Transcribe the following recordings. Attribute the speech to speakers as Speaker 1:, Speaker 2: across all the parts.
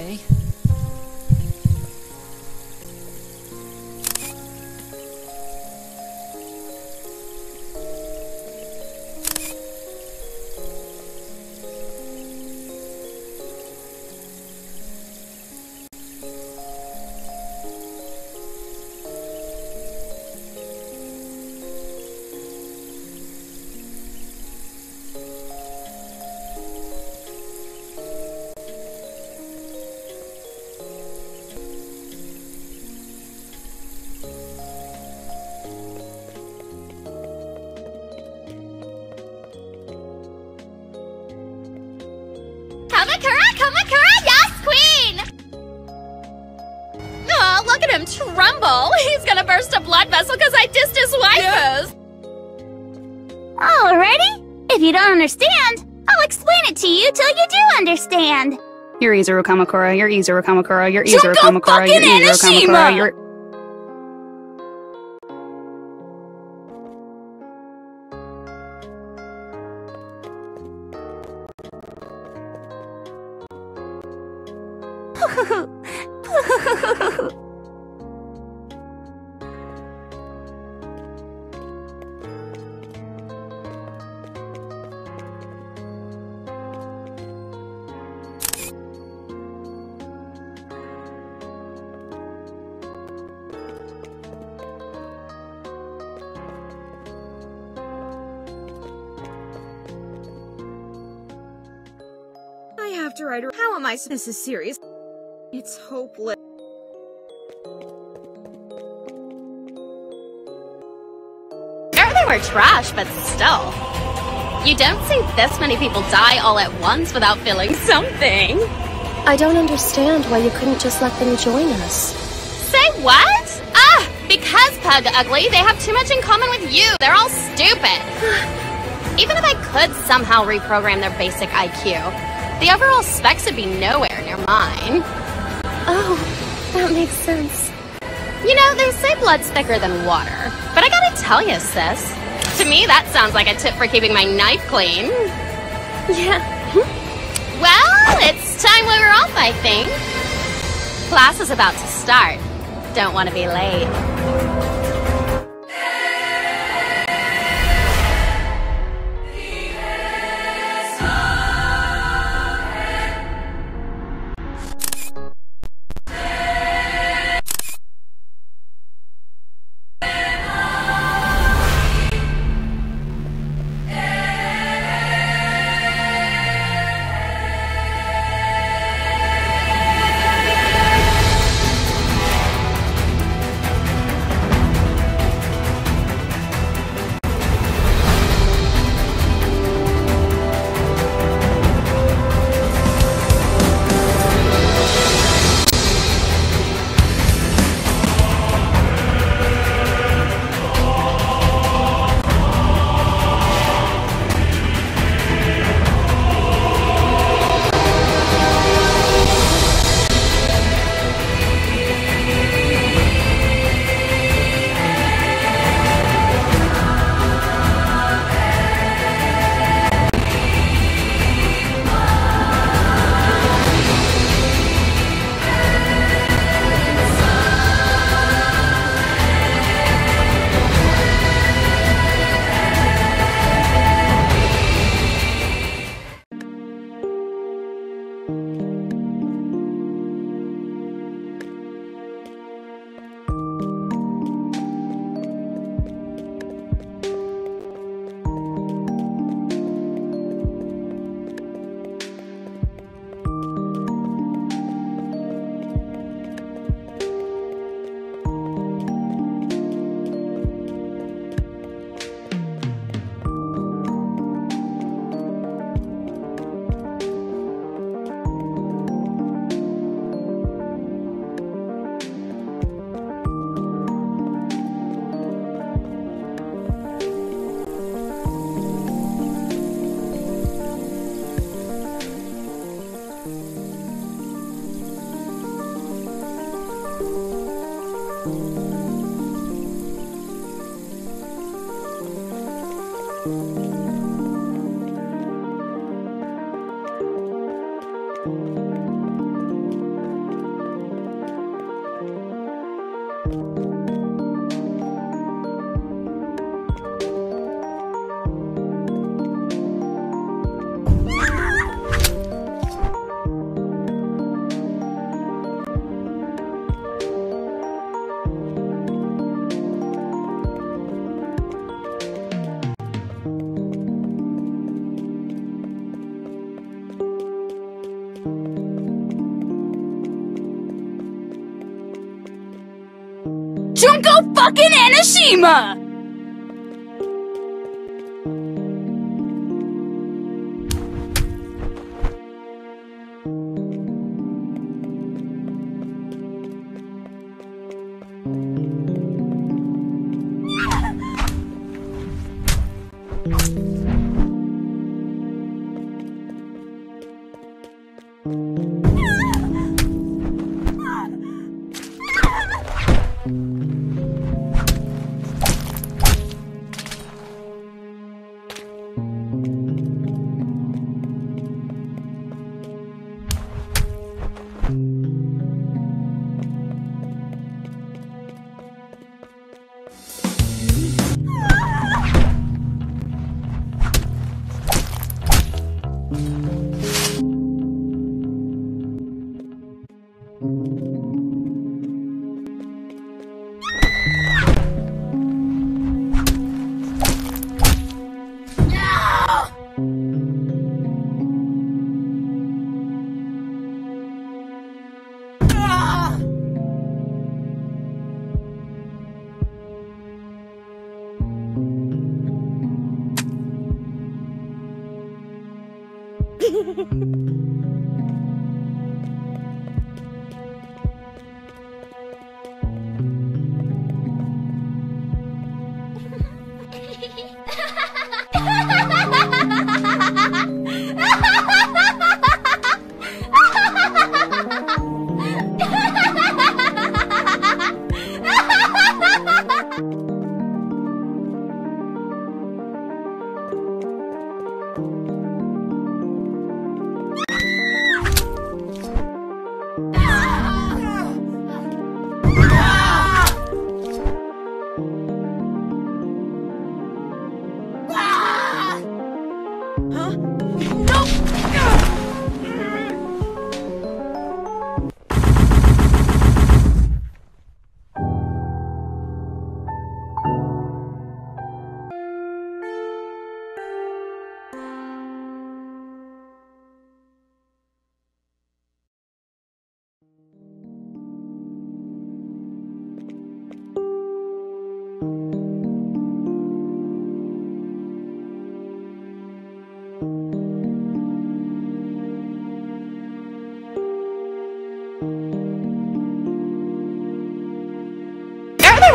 Speaker 1: okay?
Speaker 2: Kamakura, Kamakura, yes, queen! Oh, look at him tremble. He's gonna burst a blood vessel because I dissed his waifus.
Speaker 3: Already? If you don't understand, I'll explain it to you till you do understand.
Speaker 4: You're Izuru Kamakura, you're Izuru Kamakura, you're
Speaker 1: Shut
Speaker 4: Izuru Kamakura, you're
Speaker 1: fucking
Speaker 4: Izuru Kamakura, you're.
Speaker 5: How am I? This is serious. It's hopeless.
Speaker 2: Sure, they were trash, but still. You don't see this many people die all at once without feeling something.
Speaker 6: I don't understand why you couldn't just let them join us.
Speaker 2: Say what? Ah, because Pug Ugly, they have too much in common with you. They're all stupid. Even if I could somehow reprogram their basic IQ, the overall specs would be nowhere near mine.
Speaker 6: Oh, that makes sense.
Speaker 2: You know, they say blood's thicker than water, but I gotta tell you, sis. To me, that sounds like a tip for keeping my knife clean.
Speaker 6: Yeah. Hmm?
Speaker 2: Well, it's time we were off, I think. Class is about to start. Don't want to be late.
Speaker 4: Junko fucking
Speaker 2: Enoshima!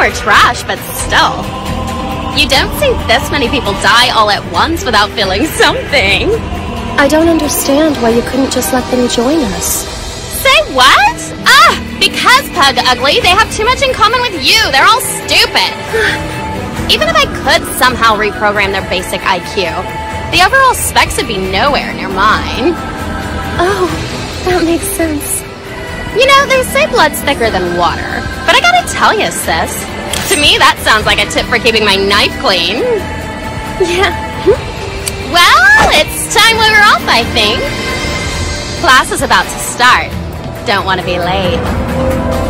Speaker 2: Were trash, but still. You don't see this many people die all at once without feeling something.
Speaker 6: I don't understand why you couldn't just let them join us.
Speaker 2: Say what? Ah, because Pug Ugly, they have too much in common with you. They're all stupid. Even if I could somehow reprogram their basic IQ, the overall specs would be nowhere near mine.
Speaker 6: Oh, that makes sense.
Speaker 2: You know, they say blood's thicker than water, gotta tell you, sis. To me, that sounds like a tip for keeping my knife clean.
Speaker 6: Yeah.
Speaker 2: Well, it's time we were off, I think. Class is about to start. Don't want to be late.